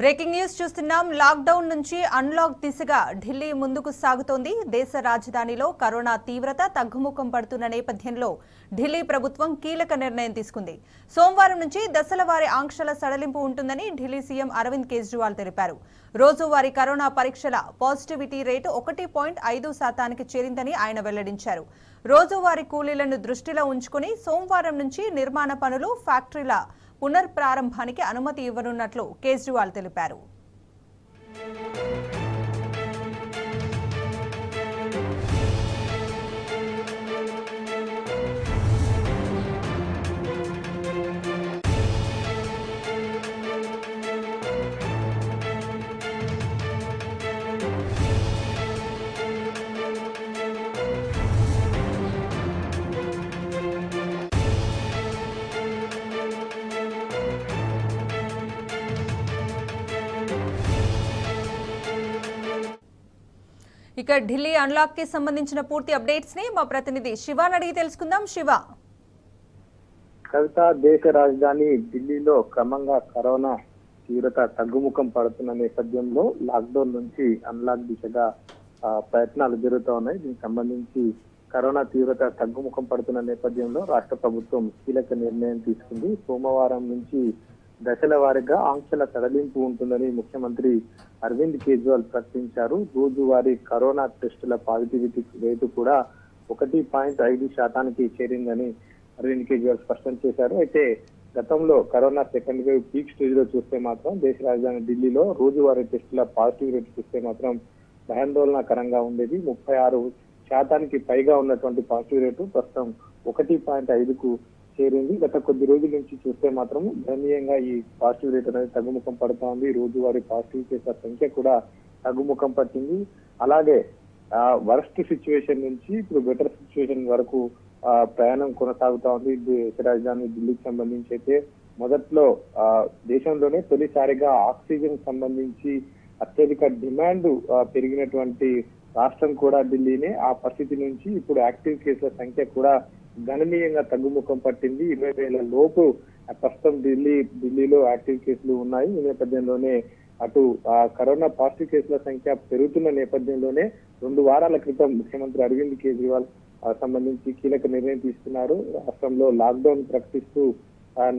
Breaking news చూస్తున్నాం. Lockdown నుంచి unlock దిశగా ఢిల్లీ ముందుకు సాగుతోంది. దేశ రాజధానిలో కరోనా తీవ్రత తగ్గుముఖం పడుతున్న నేపథ్యంలో ఢిల్లీ ప్రభుత్వం కీలక నిర్ణయం తీసుకుంది. సోమవారం నుంచి దశల వారి ఆంక్షల సడలింపు ఉంటుందని ఢిల్లీ సీఎం అరవింద్ కేజ్రీవాల్ తెలిపారు. రోజువారీ కరోనా పరీక్షల పాజిటివిటీ రేటు ఒకటి పాయింట్ ఐదు శాతానికి చేరిందని ఆయన వెల్లడించారు. రోజువారీ కూలీలను దృష్టిలో ఉంచుకుని సోమవారం నుంచి నిర్మాణ పనులు ఫ్యాక్టరీల పునర్ప్రారంభానికి అనుమతి ఇవ్వనున్నట్లు కేజ్రీవాల్ తెలిపారు. ఇక ఢిల్లీ అన్లాక్కి సంబంధించిన పూర్తి అప్డేట్స్ని మా ప్రతినిధి శివాని అడిగి తెలుసుకుందాం. శివ. కవిత దేశ రాజధాని ఢిల్లీలో క్రమంగా కరోనా తీవ్రత తగ్గుముఖం పడుతున్న నేపథ్యంలో లాక్డౌన్ నుంచి అన్లాక్ దిశగా ప్రయత్నాలు జరుగుతూ ఉన్నాయి. దీనికి సంబంధించి కరోనా తీవ్రత తగ్గుముఖం పడుతున్న నేపథ్యంలో రాష్ట్ర ప్రభుత్వం కీలక నిర్ణయం తీసుకుంది. సోమవారం నుంచి దశల వారీగా ఆంక్షల సడలింపు ఉంటుందని ముఖ్యమంత్రి అరవింద్ కేజ్రీవాల్ ప్రకటించారు. రోజువారీ కరోనా టెస్టుల పాజిటివిటీ రేటు కూడా ఒకటి పాయింట్ ఐదు శాతానికి చేరిందని అరవింద్ కేజ్రీవాల్ స్పష్టం చేశారు. అయితే గతంలో కరోనా సెకండ్ వేవ్ పీక్ స్టేజ్లో చూస్తే మాత్రం దేశ రాజధాని ఢిల్లీలో రోజువారీ టెస్టుల పాజిటివ్ రేటు చూస్తే మాత్రం భయాందోళనకరంగా ఉండేది. ముప్పై ఆరు శాతానికి పైగా ఉన్నటువంటి పాజిటివ్ రేటు ప్రస్తుతం ఒకటి పాయింట్ ఐదుకు చేరింది. గత కొద్ది రోజుల నుంచి చూస్తే మాత్రం గణనీయంగా ఈ పాజిటివ్ రేట్ అనేది తగ్గుముఖం పడుతా ఉంది రోజువారీ పాజిటివ్ కేసుల సంఖ్య కూడా తగ్గుముఖం పట్టింది. అలాగే వరస్ట్ సిచ్యువేషన్ నుంచి ఇప్పుడు బెటర్ సిచ్యువేషన్ వరకు ఆ, ప్రయాణం కొనసాగుతా ఉంది. దేశ రాజధాని ఢిల్లీకి సంబంధించి అయితే మొదట్లో ఆ, దేశంలోనే తొలిసారిగా ఆక్సిజన్ సంబంధించి అత్యధిక డిమాండ్ పెరిగినటువంటి రాష్ట్రం కూడా ఢిల్లీనే. ఆ పరిస్థితి నుంచి ఇప్పుడు యాక్టివ్ కేసుల సంఖ్య కూడా గణనీయంగా తగ్గుముఖం పట్టింది. ఇరవై వేల లోపు ప్రస్తుతం ఢిల్లీ ఢిల్లీలో యాక్టివ్ కేసులు ఉన్నాయి. ఈ నేపథ్యంలోనే అటు ఆ, కరోనా పాజిటివ్ కేసుల సంఖ్య పెరుగుతున్న నేపథ్యంలోనే రెండు వారాల క్రితం ముఖ్యమంత్రి అరవింద్ కేజ్రీవాల్ సంబంధించి కీలక నిర్ణయం తీసుకున్నారు. రాష్ట్రంలో లాక్డౌన్ ప్రకటిస్తూ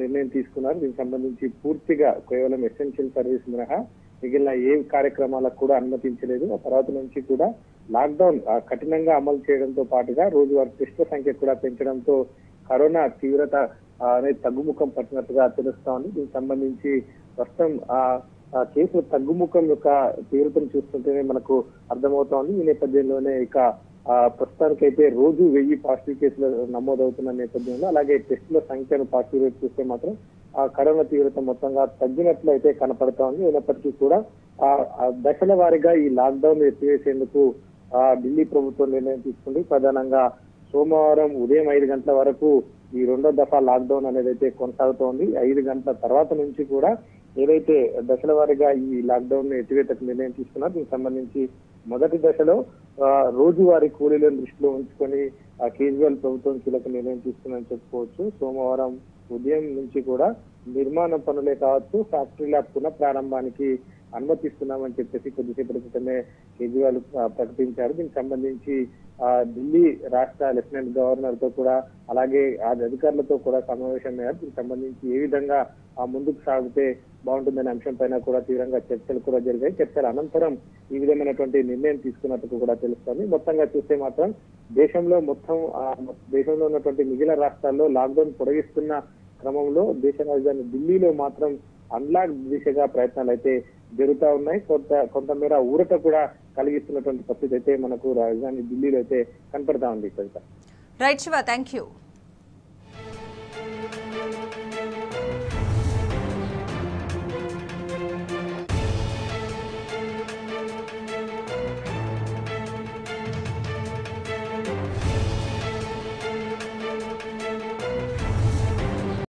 నిర్ణయం తీసుకున్నారు. దీనికి సంబంధించి పూర్తిగా కేవలం ఎసెన్షియల్ సర్వీస్ మినహా మిగిలిన ఏ కార్యక్రమాలకు కూడా అనుమతించలేదు. ఆ తర్వాత నుంచి కూడా లాక్డౌన్ కఠినంగా అమలు చేయడంతో పాటుగా రోజువారీ టెస్టుల సంఖ్య కూడా పెంచడంతో కరోనా తీవ్రత అనేది తగ్గుముఖం పట్టినట్టుగా తెలుస్తా ఉంది. దీనికి సంబంధించి ప్రస్తుతం ఆ కేసుల తగ్గుముఖం యొక్క తీవ్రతను చూస్తుంటేనే మనకు అర్థమవుతోంది ఈ నేపథ్యంలోనే ఇక ప్రస్తుతానికైతే రోజు వెయ్యి పాజిటివ్ కేసులు నమోదవుతున్న నేపథ్యంలో అలాగే టెస్టుల సంఖ్యను పాజిటివ్ రేట్ చూస్తే మాత్రం ఆ కరోనా తీవ్రత మొత్తంగా తగ్గినట్లు అయితే కనపడతా ఉంది. అయినప్పటికీ కూడా ఆ దశల వారీగా ఈ లాక్డౌన్ ఎత్తివేసేందుకు ఢిల్లీ ప్రభుత్వం నిర్ణయం తీసుకుంది. ప్రధానంగా సోమవారం ఉదయం ఐదు గంటల వరకు ఈ రెండో దఫా లాక్డౌన్ అనేది అయితే కొనసాగుతోంది. ఐదు గంటల తర్వాత నుంచి కూడా ఏదైతే దశల వారీగా ఈ లాక్డౌన్ను ఎత్తివేతకు నిర్ణయం తీసుకున్నారు దీనికి సంబంధించి మొదటి దశలో రోజువారి రోజువారీ కూలీలను దృష్టిలో ఉంచుకొని కేజ్రీవాల్ ప్రభుత్వం కీలక నిర్ణయం తీసుకుందని చెప్పుకోవచ్చు. సోమవారం ఉదయం నుంచి కూడా నిర్మాణ పనులే కావచ్చు ఫ్యాక్టరీల పునఃప్రారంభానికి అనుమతిస్తున్నామని చెప్పేసి కొద్దిసేపటి క్రితమే కేజ్రీవాల్ ప్రకటించారు. దీనికి సంబంధించి ఆ, ఢిల్లీ రాష్ట్ర లెఫ్టినెంట్ గవర్నర్తో కూడా అలాగే ఆ అధికారులతో కూడా సమావేశం అయ్యారు. దీనికి సంబంధించి ఏ విధంగా ఆ ముందుకు సాగితే బాగుంటుందనే అంశం పైన కూడా తీవ్రంగా చర్చలు కూడా జరిగాయి. చర్చల అనంతరం ఈ విధమైనటువంటి నిర్ణయం తీసుకున్నట్టు కూడా తెలుస్తుంది. మొత్తంగా చూస్తే మాత్రం దేశంలో మొత్తం దేశంలో ఉన్నటువంటి మిగిలిన రాష్ట్రాల్లో లాక్డౌన్ పొడిగిస్తున్న క్రమంలో దేశ రాజధాని ఢిల్లీలో మాత్రం అన్లాక్ దిశగా ప్రయత్నాలు అయితే జరుగుతా ఉన్నాయి. కొంత కొంతమేర ఊరట కూడా కలిగిస్తున్నటువంటి పరిస్థితి అయితే మనకు రాజధాని ఢిల్లీలో అయితే కనపడతా ఉంది Kavitha right Shiva thank you